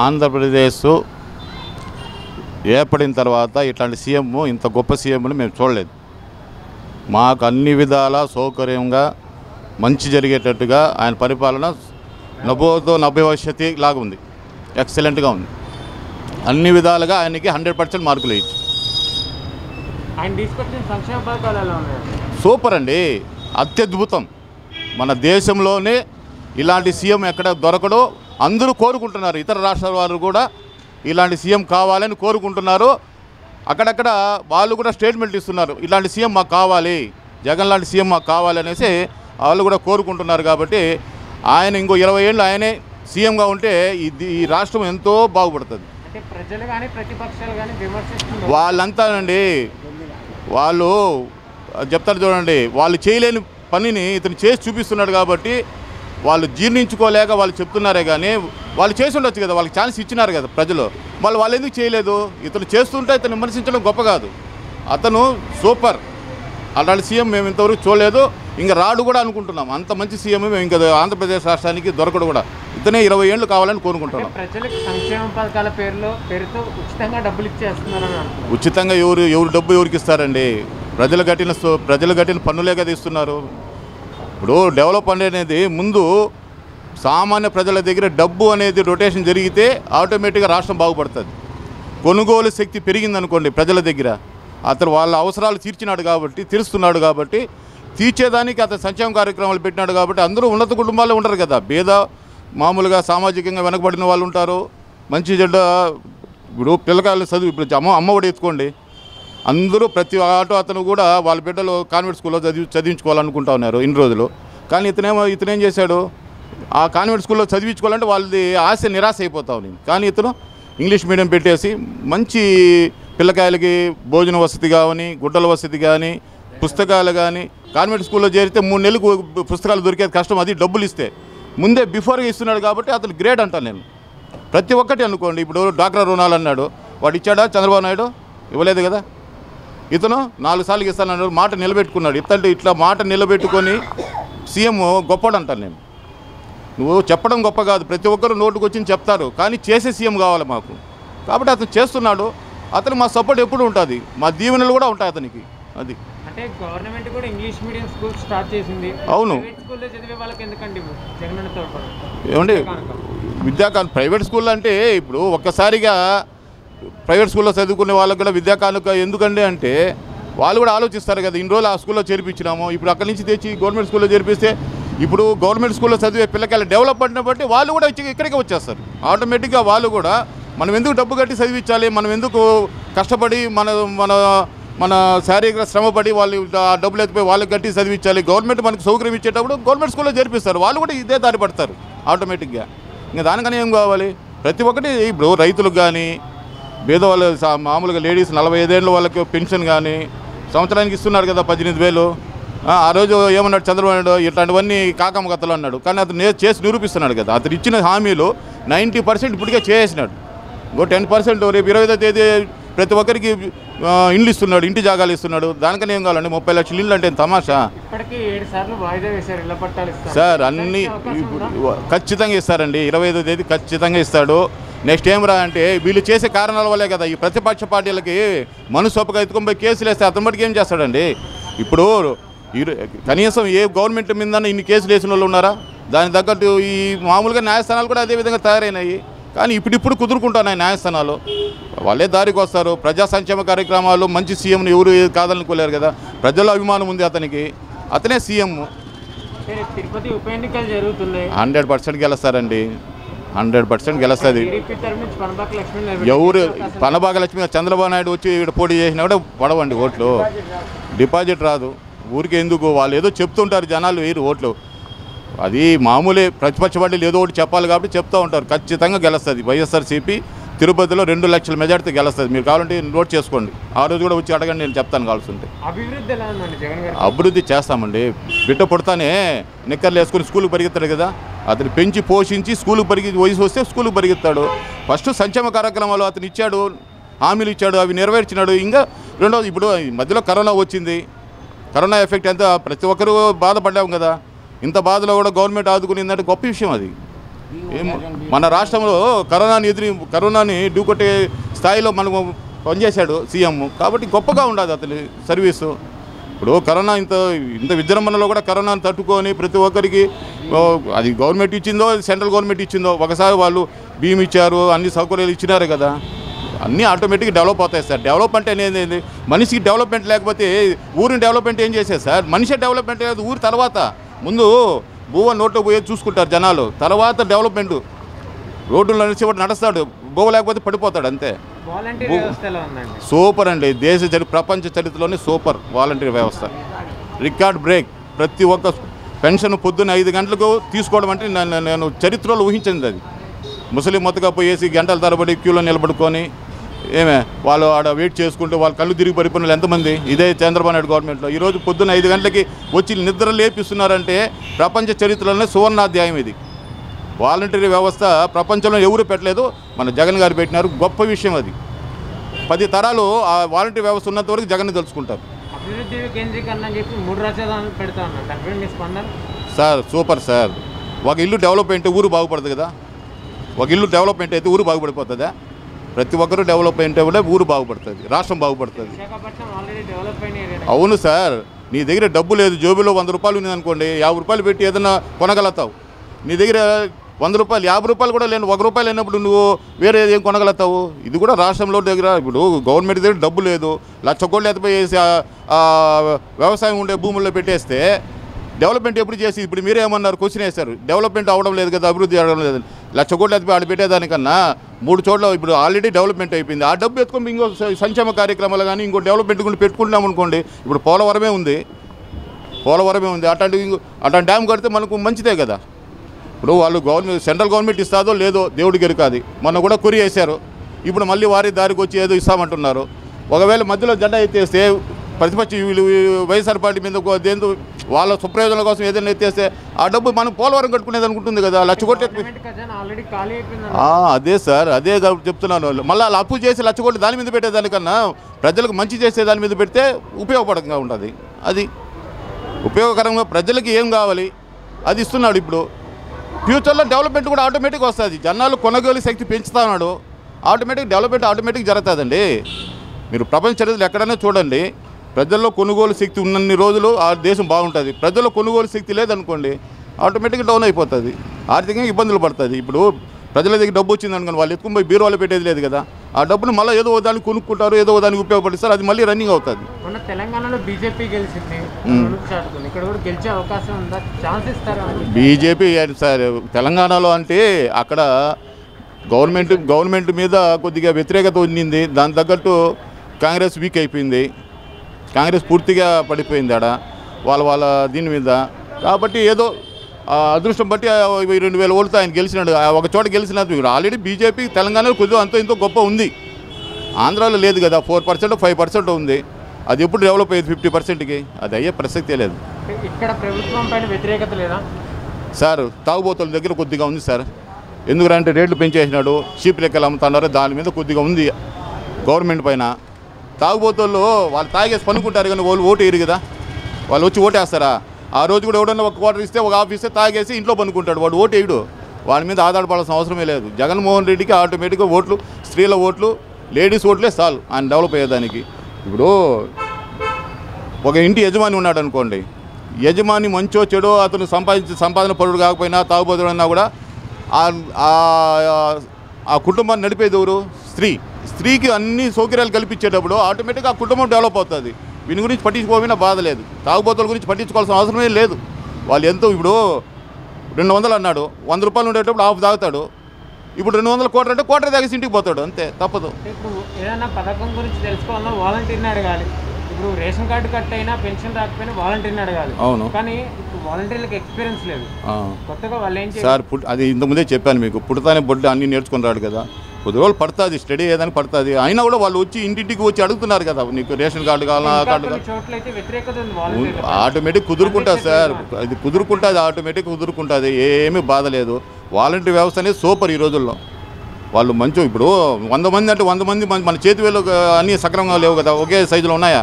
ఆంధ్రప్రదేశ్ ఏర్పడిన తర్వాత ఇట్లాంటి సీఎం ఇంత గొప్ప సీఎంని మేము చూడలేదు. మాకు అన్ని విధాల సౌకర్యంగా మంచి జరిగేటట్టుగా ఆయన పరిపాలన నభోతో నభవిష్యతి లాగా ఉంది. ఎక్సలెంట్గా ఉంది. అన్ని విధాలుగా ఆయనకి హండ్రెడ్ పర్సెంట్ మార్కులు ఇచ్చు. సూపర్ అండి. అత్యద్భుతం. మన దేశంలోనే ఇలాంటి సీఎం ఎక్కడ దొరకడో అందరూ కోరుకుంటున్నారు. ఇతర రాష్ట్రాల వారు కూడా ఇలాంటి సీఎం కావాలని కోరుకుంటున్నారు. అక్కడక్కడ వాళ్ళు కూడా స్టేట్మెంట్ ఇస్తున్నారు. ఇలాంటి సీఎం మాకు కావాలి. జగన్ లాంటి సీఎం మాకు కావాలి అనేసి వాళ్ళు కూడా కోరుకుంటున్నారు కాబట్టి ఆయన ఇంకో ఇరవై ఏళ్ళు ఆయనే సీఎంగా ఉంటే ఇది ఈ రాష్ట్రం ఎంతో బాగుపడుతుంది. అంటే ప్రజలు కానీ ప్రతిపక్షాలు కానీ విమర్శిస్తున్నారు వాళ్ళంతానండి వాళ్ళు చెప్తారు చూడండి వాళ్ళు చేయలేని పనిని ఇతను చేసి చూపిస్తున్నాడు కాబట్టి వాళ్ళు జీర్ణించుకోలేక వాళ్ళు చెప్తున్నారే కానీ వాళ్ళు చేసి ఉండొచ్చు కదా వాళ్ళకి ఛాన్స్ ఇచ్చినారు కదా ప్రజలు. వాళ్ళు వాళ్ళు ఎందుకు చేయలేదు? ఇతను చేస్తుంటే ఇతను విమర్శించడం గొప్ప కాదు. అతను సూపర్. అలాంటి సీఎం మేము ఇంతవరకు చూడలేదు. ఇంకా రాడు కూడా అనుకుంటున్నాం. అంత మంచి సీఎం మేము ఇంకా ఆంధ్రప్రదేశ్ రాష్ట్రానికి దొరకడు కూడా. ఇతనే ఇరవై ఏళ్ళు కావాలని కోరుకుంటున్నాం. ప్రజలకు సంక్షేమ పథకాల పేరులో పేరుతో ఉచితంగా డబ్బులు ఇచ్చేస్తున్నారని అంటున్నారు. ఉచితంగా ఎవరు ఎవరు డబ్బు ఎవరికి ఇస్తారండి? ప్రజలు కట్టిన ప్రజలు కట్టిన పన్నులే కదా ఇస్తున్నారు ఇప్పుడు డెవలప్ అనేది ముందు సామాన్య ప్రజల దగ్గర డబ్బు అనేది రొటేషన్ జరిగితే ఆటోమేటిక్గా రాష్ట్రం బాగుపడుతుంది. కొనుగోలు శక్తి పెరిగిందనుకోండి ప్రజల దగ్గర. అతను వాళ్ళ అవసరాలు తీర్చినాడు కాబట్టి తీరుస్తున్నాడు కాబట్టి తీర్చేదానికి అతను సంక్షేమ కార్యక్రమాలు పెట్టినాడు కాబట్టి అందరూ ఉన్నత కుటుంబాల్లో ఉంటారు కదా. పేద మామూలుగా సామాజికంగా వెనకబడిన వాళ్ళు ఉంటారు. మంచి చెడ్డ ఇప్పుడు పిల్లకాయలు చదువు ఇప్పుడు అమ్మ అమ్మఒడి ఎత్తుకోండి. అందరూ ప్రతి ఆటో అతను కూడా వాళ్ళ బిడ్డలు కాన్వెంట్ స్కూల్లో చదివి చదివించుకోవాలనుకుంటా ఉన్నారు ఇన్ని రోజులు. కానీ ఇతనేమో ఇతనేం చేశాడు? ఆ కాన్వెంట్ స్కూల్లో చదివించుకోవాలంటే వాళ్ళది ఆశ నిరాశ అయిపోతా ఉంది. కానీ ఇతను ఇంగ్లీష్ మీడియం పెట్టేసి మంచి పిల్లకాయలకి భోజన వసతి కానీ గుడ్డల వసతి కానీ పుస్తకాలు కానీ కాన్వెంట్ స్కూల్లో చేరితే మూడు నెలలకు పుస్తకాలు దొరికేది కష్టం అది డబ్బులు ఇస్తే. ముందే బిఫోర్గా ఇస్తున్నాడు కాబట్టి అతను గ్రేట్ అంటాను నేను. ప్రతి ఒక్కటి అనుకోండి. ఇప్పుడు డాక్టర్ రుణాలు అన్నాడు. వాడు ఇచ్చాడా చంద్రబాబు నాయుడు? ఇవ్వలేదు కదా? ఇతను నాలుగు సార్లు ఇస్తానన్నాడు మాట నిలబెట్టుకున్నాడు. ఇతంటే ఇట్లా మాట నిలబెట్టుకొని సీఎం గొప్పడు అంటాను నేను. నువ్వు చెప్పడం గొప్ప కాదు. ప్రతి ఒక్కరు నోటుకు వచ్చి చెప్తారు. కానీ చేసే సీఎం కావాలి మాకు. కాబట్టి అతను చేస్తున్నాడు. అతను మా సపోర్ట్ ఎప్పుడు ఉంటుంది? మా దీవెనలు కూడా ఉంటాయి అతనికి. అది. అంటే గవర్నమెంట్ కూడా ఇంగ్లీష్ మీడియం స్కూల్ స్టార్ట్ చేసింది. అవును. ఏమండి? విద్యాకాన్ ప్రైవేట్ స్కూల్ అంటే ఇప్పుడు ఒక్కసారిగా ప్రైవేట్ స్కూల్లో చదువుకునే వాళ్ళకి కూడా విద్యా కానుక ఎందుకండి అంటే వాళ్ళు కూడా ఆలోచిస్తారు కదా ఇన్ని రోజులు ఆ స్కూల్లో చేర్పించినాము ఇప్పుడు అక్కడి నుంచి తెచ్చి గవర్నమెంట్ స్కూల్లో చేర్పిస్తే ఇప్పుడు గవర్నమెంట్ స్కూల్లో చదివే పిల్లకాయలు డెవలప్మెంట్ బట్టి వాళ్ళు కూడా వచ్చి ఇక్కడికి వచ్చేస్తారు. ఆటోమేటిక్గా వాళ్ళు కూడా మనం ఎందుకు డబ్బు కట్టి చదివించాలి మనం ఎందుకు కష్టపడి మన మన మన శారీరక శ్రమపడి వాళ్ళు ఆ డబ్బులు ఎత్తిపోయి వాళ్ళకి కట్టి చదివించాలి గవర్నమెంట్ మనకు సౌకర్యం ఇచ్చేటప్పుడు గవర్నమెంట్ స్కూల్లో చేర్పిస్తారు వాళ్ళు కూడా ఇదే దారి పడతారు. ఆటోమేటిక్గా ఇంకా దానికని ఏం కావాలి? ప్రతి ఒక్కటి ఇప్పుడు రైతులకు కానీ పేదవాళ్ళు సా- మామూలుగా లేడీస్ నలభై ఐదేళ్ళ వాళ్ళకి పెన్షన్ కానీ సంవత్సరానికి ఇస్తున్నారు కదా పద్దెనిమిది వేలు. ఆ రోజు ఏమన్నాడు చంద్రబాబు నాయుడు? ఇట్లాంటివన్నీ కాకమ్మ కథలు అన్నాడు. కానీ అతను చేసి నిరూపిస్తున్నాడు కదా. అతను ఇచ్చిన హామీలు నైంటీ పర్సెంట్ ఇప్పటికే చేసేసినాడు. ఇంకో టెన్ పర్సెంట్ రేపు ఇరవై తేదీ ప్రతి ఒక్కరికి ఇండ్లు ఇస్తున్నాడు ఇంటి జాగాలు ఇస్తున్నాడు. దానికని ఏం కావాలండి? ముప్పై లక్షల ఇల్లు అంటే తమాషా? సార్ అన్ని? ఖచ్చితంగా ఇస్తారండి. ఇరవై ఐదో తేదీ ఖచ్చితంగా ఇస్తాడు. నెక్స్ట్ ఏం రా అంటే వీళ్ళు చేసే కారణాల వల్లే కదా ఈ ప్రతిపక్ష పార్టీలకి మనసొప్పగా ఎత్తుకొని పోయి కేసులు వేస్తే అతని బట్టి ఏం చేస్తాడండి? ఇప్పుడు కనీసం ఏ గవర్నమెంట్ మీద ఇన్ని కేసులు వేసిన వాళ్ళు ఉన్నారా? దాని తగ్గట్టు ఈ మామూలుగా న్యాయస్థానాలు కూడా అదే విధంగా తయారైనాయి. కానీ ఇప్పుడిప్పుడు కుదురుకుంటున్నాయి న్యాయస్థానాలు. వాళ్ళే దారికి వస్తారు. ప్రజా సంక్షేమ కార్యక్రమాలు మంచి సీఎంని ఎవరు కాదనుకోలేరు కదా. ప్రజల అభిమానం ఉంది అతనికి. అతనే సీఎం. హండ్రెడ్ పర్సెంట్ గెలుస్తారండి. హండ్రెడ్ పర్సెంట్ గెలుస్తుంది. ఎవరు పనబాగలక్ష్మి చంద్రబాబు నాయుడు వచ్చి ఇక్కడ పోటీ చేసినా కూడా పడవండి ఓట్లు. డిపాజిట్ రాదు. ఊరికి ఎందుకు? వాళ్ళు ఏదో చెప్తుంటారు జనాలు వేరు ఓట్లు. అది మామూలే ప్రతిపక్ష పార్టీలు ఏదో ఒకటి చెప్పాలి కాబట్టి చెప్తూ ఉంటారు. ఖచ్చితంగా గెలుస్తుంది. వైఎస్ఆర్సీపీ తిరుపతిలో రెండు లక్షల మెజార్టీ గెలుస్తుంది. మీరు కావాలంటే నోట్ చేసుకోండి. ఆ రోజు కూడా వచ్చి అడగండి నేను చెప్తాను కావాల్సి ఉంటే అభివృద్ధి చేస్తామండి. బిడ్డ పుడతానే నిక్కర్లు వేసుకొని స్కూల్కి పరిగెత్తాడు కదా. అతను పెంచి పోషించి స్కూల్కి పరిగి వయసు వస్తే స్కూల్కి పరిగెత్తాడు. ఫస్ట్ సంక్షేమ కార్యక్రమాలు అతను ఇచ్చాడు హామీలు ఇచ్చాడు అవి నెరవేర్చినాడు. ఇంకా రెండోది ఇప్పుడు ఈ మధ్యలో కరోనా వచ్చింది. కరోనా ఎఫెక్ట్ ఎంత? ప్రతి ఒక్కరూ బాధపడ్డాం కదా. ఇంత బాధలో కూడా గవర్నమెంట్ ఆదుకునిందంటే గొప్ప విషయం అది. ఏం మన రాష్ట్రంలో కరోనాని ఎదిరి కరోనాని ఢూకొట్టే స్థాయిలో మనము పనిచేశాడు సీఎం. కాబట్టి గొప్పగా ఉండదు అతని సర్వీసు. ఇప్పుడు కరోనా ఇంత ఇంత విజృంభణలో కూడా కరోనాను తట్టుకొని ప్రతి ఒక్కరికి అది గవర్నమెంట్ ఇచ్చిందో సెంట్రల్ గవర్నమెంట్ ఇచ్చిందో ఒకసారి వాళ్ళు భీమ్ ఇచ్చారు అన్ని సౌకర్యాలు ఇచ్చినారు కదా. అన్నీ ఆటోమేటిక్గా డెవలప్ అవుతాయి సార్. డెవలప్మెంట్ అనేది ఏంది? మనిషికి డెవలప్మెంట్ లేకపోతే ఊరిని డెవలప్మెంట్ ఏం చేసేది సార్? మనిషి డెవలప్మెంట్ లేదు ఊరి తర్వాత. ముందు బువ్వ నోట్లో పోయేది చూసుకుంటారు జనాలు. తర్వాత డెవలప్మెంట్ రోడ్డులో నడిచి నడుస్తాడు. బువ్వ లేకపోతే పడిపోతాడు అంతే. సూపర్ అండి. దేశ చరి ప్రపంచ చరిత్రలోనే సూపర్. వాలంటీర్ వ్యవస్థ. రికార్డ్ బ్రేక్ ప్రతి ఒక్క పెన్షన్ పొద్దున్న ఐదు గంటలకు తీసుకోవడం అంటే నేను నేను చరిత్రలో ఊహించింది అది. ముస్లిం మొత్తగా పోయేసి గంటల తరబడి క్యూలో నిలబడుకొని ఏమే వాళ్ళు ఆడ వెయిట్ చేసుకుంటూ వాళ్ళు కళ్ళు తిరిగి పడిపోయిన ఎంతమంది? ఇదే చంద్రబాబు నాయుడు గవర్నమెంట్లో. ఈరోజు పొద్దున్న ఐదు గంటలకి వచ్చి నిద్ర లేపిస్తున్నారంటే ప్రపంచ చరిత్రలోనే సువర్ణాధ్యాయం ఇది. వాలంటరీ వ్యవస్థ ప్రపంచంలో ఎవరు పెట్టలేదు? మన జగన్ గారు పెట్టినారు. గొప్ప విషయం అది. పది తరాలు ఆ వాలంటరీ వ్యవస్థ ఉన్నంత వరకు జగన్ తెలుసుకుంటారు అభివృద్ధి కేంద్రీకరణ అని చెప్పి మూడు రాజధానులు పెడతా ఉన్నాను దానిపై మీ స్పందన? Sir super sir. ఒక ఇల్లు డెవలప్ ఊరు బాగుపడుతుంది కదా? ఒక ఇల్లు డెవలప్మెంట్ అయితే ఊరు బాగుపడిపోతుందా? ప్రతి ఒక్కరు డెవలప్ అయితే కూడా ఊరు బాగుపడుతుంది రాష్ట్రం బాగుపడుతుంది. అవును సార్. నీ దగ్గర డబ్బు లేదు జోబులో వంద రూపాయలు ఉంది అనుకోండి యాభై రూపాయలు పెట్టి ఏదైనా కొనగలుగుతావు. నీ దగ్గర వంద రూపాయలు యాభై రూపాయలు కూడా లేని ఒక రూపాయలు లేనప్పుడు నువ్వు వేరే ఏం కొనగలుగుతావు? ఇది కూడా రాష్ట్రంలో దగ్గర ఇప్పుడు గవర్నమెంట్ దగ్గర డబ్బు లేదు. లక్ష కోట్లు ఎత్తపోయేసి వ్యవసాయం ఉండే భూముల్లో పెట్టేస్తే డెవలప్మెంట్ ఎప్పుడు చేసి ఇప్పుడు మీరేమన్నారు క్వశ్చన్ వేశారు. డెవలప్మెంట్ అవడం లేదు కదా అభివృద్ధి అవడం లేదు. లక్ష కోట్లు ఎత్తిపోయి ఆడ పెట్టేదానికన్నా మూడు చోట్ల ఇప్పుడు ఆల్రెడీ డెవలప్మెంట్ అయిపోయింది. ఆ డబ్బు ఎత్తుకొని ఇంకో సంక్షేమ కార్యక్రమాలు కానీ ఇంకో డెవలప్మెంట్ కూడా పెట్టుకుంటున్నాం అనుకోండి ఇప్పుడు పోలవరమే ఉంది. పోలవరమే ఉంది. అట్లాంటి ఇంకో- అట్లాంటి డ్యామ్ కడితే మనకు మంచిదే కదా. ఇప్పుడు వాళ్ళు గవర్నమెంట్ సెంట్రల్ గవర్నమెంట్ ఇస్తాదో లేదో దేవుడికి ఎరుకాది మొన్న కూడా కొరి వేశారు. ఇప్పుడు మళ్ళీ వారి దారికి వచ్చి ఏదో ఇస్తామంటున్నారు. ఒకవేళ మధ్యలో జెండా ఎత్తేస్తే ప్రతిపక్ష వీళ్ళు వైఎస్ఆర్ పార్టీ మీద దేంతో వాళ్ళ సుప్రయోజనాల కోసం ఏదైనా ఎత్తేస్తే ఆ డబ్బు మనం పోలవరం కట్టుకునేది అనుకుంటుంది కదా లక్ష కోట్లు అదే సార్ అదే చెప్తున్నాను మళ్ళీ అలా అప్పు చేసి లక్ష కోట్లు దాని మీద పెట్టేదానికన్నా ప్రజలకు మంచి చేసే దాని మీద పెడితే ఉపయోగపడంగా ఉంటుంది అది ఉపయోగకరంగా ప్రజలకి ఏం కావాలి? అది ఇస్తున్నాడు ఇప్పుడు. ఫ్యూచర్లో డెవలప్మెంట్ కూడా ఆటోమేటిక్ వస్తుంది. జనాలు కొనగోలు శక్తి పెంచుతున్నాడు. ఆటోమేటిక్ డెవలప్మెంట్ ఆటోమేటిక్ జరుగుతుందండి. మీరు ప్రపంచ చరిత్రలు ఎక్కడైనా చూడండి. ప్రజల్లో కొనుగోలు శక్తి ఉన్నన్ని రోజులు ఆ దేశం బాగుంటుంది. ప్రజల్లో కొనుగోలు శక్తి లేదనుకోండి ఆటోమేటిక్గా డౌన్ అయిపోతుంది. ఆర్థికంగా ఇబ్బందులు పడుతుంది. ఇప్పుడు ప్రజల దగ్గర డబ్బు వచ్చింది అనుకోండి వాళ్ళు ఎత్తుకుని పోయి బీరువాలో పెట్టేది లేదు కదా. ఆ డబ్బును మళ్ళీ ఏదో దానికి కొనుక్కుంటారు ఏదో దానికి ఉపయోగపడిస్తారు అది మళ్ళీ రన్నింగ్ అవుతుంది. మొన్న తెలంగాణలో బీజేపీ గెలిచింది. ఉలుపు చాటుకుంది ఇక్కడ కూడా గెలిచే అవకాశం ఉందా? ఛాన్స్ ఇస్తారా అని చెప్పి. బీజేపీ సార్ తెలంగాణలో అంటే అక్కడ గవర్నమెంట్ గవర్నమెంట్ మీద కొద్దిగా వ్యతిరేకత ఉండింది దాని తగ్గట్టు కాంగ్రెస్ వీక్ అయిపోయింది. కాంగ్రెస్ పూర్తిగా పడిపోయింది ఆడ. వాళ్ళ వాళ్ళ దీని మీద. కాబట్టి ఏదో అదృష్టం బట్టి రెండు వేల ఓటుతో ఆయన గెలిచినాడు. ఆ ఒక చోట గెలిచినది ఆల్రెడీ బీజేపీ తెలంగాణలో కొద్దిగా అంతో ఇంతో గొప్ప ఉంది. ఆంధ్రాలో లేదు కదా ఫోర్ పర్సెంట్ ఫైవ్ పర్సెంట్ ఉంది. అది ఎప్పుడు డెవలప్ అయ్యేది ఫిఫ్టీ పర్సెంట్కి? అది అయ్యే ప్రసక్తే లేదు. ఇక్కడ ప్రభుత్వం పైన వ్యతిరేకత లేదా? సార్ తాగుబోతుల దగ్గర కొద్దిగా ఉంది సార్. ఎందుకంటే రేట్లు పెంచేసినాడు చీప్ లెక్కలు అమ్ముతున్నారు దాని మీద కొద్దిగా ఉంది గవర్నమెంట్ పైన. తాగుబోతుల్లో వాళ్ళు తాగేసి పనుకుంటారు కానీ వాళ్ళు ఓటు వేయరు కదా. వాళ్ళు వచ్చి ఓటేస్తారా ఆ రోజు కూడా ఎవడన్నా ఒక క్వార్టర్ ఇస్తే ఒక ఆఫీస్ తాగేసి ఇంట్లో పనుకుంటాడు. వాడు ఓటు వేయడు. వాడి మీద ఆధారపడాల్సిన అవసరమే లేదు. జగన్మోహన్ రెడ్డికి ఆటోమేటిక్గా ఓట్లు స్త్రీల ఓట్లు లేడీస్ ఓట్లే చాలు ఆయన డెవలప్ అయ్యేదానికి. ఇప్పుడు ఒక ఇంటి యజమాని ఉన్నాడు అనుకోండి. యజమాని మంచో చెడో అతను సంపాదించి సంపాదన పరుడు కాకపోయినా తాగుబోతున్నా కూడా ఆ- ఆ కుటుంబాన్ని నడిపేది ఎవరు? స్త్రీ. స్త్రీకి అన్ని సౌకర్యాలు కల్పించేటప్పుడు ఆటోమేటిక్గా ఆ కుటుంబం డెవలప్ అవుతుంది. వీని గురించి పట్టించుకోకపోయినా బాధ లేదు. తాగుబోతుల గురించి పట్టించుకోవాల్సిన అవసరమే లేదు. వాళ్ళు ఎంతో ఇప్పుడు రెండు వందలు అన్నాడు. వంద రూపాయలు ఉండేటప్పుడు హాఫ్ తాగుతాడు. ఇప్పుడు రెండు వందల కోటర్ అంటే కోటర్ తాగేసి ఇంటికి పోతాడు. అంతే తప్పదు. ఇప్పుడు ఏదైనా పథకం గురించి తెలుసుకోవాలన్నా వాలంటీర్ని అడగాలి. ఇప్పుడు రేషన్ కార్డు కట్ అయినా పెన్షన్ రాకపోయినా వాలంటీర్ని అడగాలి. అవును. కానీ వాలంటీర్లకు ఎక్స్పీరియన్స్ లేదు. కొత్తగా వాళ్ళు ఏం సార్ అది ఇంతకుముందే చెప్పాను మీకు. పుడతానే బొడ్డు అన్ని నేర్చుకుని రాడు కదా. కొద్ది రోజులు పడుతుంది స్టడీ ఏదని పడుతుంది. అయినా కూడా వాళ్ళు వచ్చి ఇంటింటికి వచ్చి అడుగుతున్నారు కదా నీకు రేషన్ కార్డు కావాలా ఆ కార్డు ఆటోమేటిక్ కుదురుకుంటుంది సార్. అది కుదురుకుంటుంది ఆటోమేటిక్ కుదురుకుంటుంది ఏమీ బాధ లేదు. వాలంటీర్ వ్యవస్థ అనేది సూపర్ ఈ రోజుల్లో. వాళ్ళు మంచి ఇప్పుడు వంద మంది అంటే వంద మంది మన మన చేతి వేలు అన్నీ సక్రమంగా లేవు కదా ఒకే సైజులో ఉన్నాయా?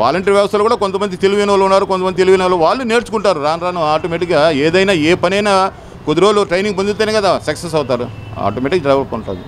వాలంటీర్ వ్యవస్థలో కూడా కొంతమంది తెలివైన వాళ్ళు ఉన్నారు కొంతమంది తెలివైన వాళ్ళు వాళ్ళు నేర్చుకుంటారు రాను రాను ఆటోమేటిక్గా ఏదైనా ఏ పనైనా కొద్ది రోజులు ట్రైనింగ్ పొందితేనే కదా సక్సెస్ అవుతారు. ఆటోమేటిక్ డెవలప్ ఉంటుంది.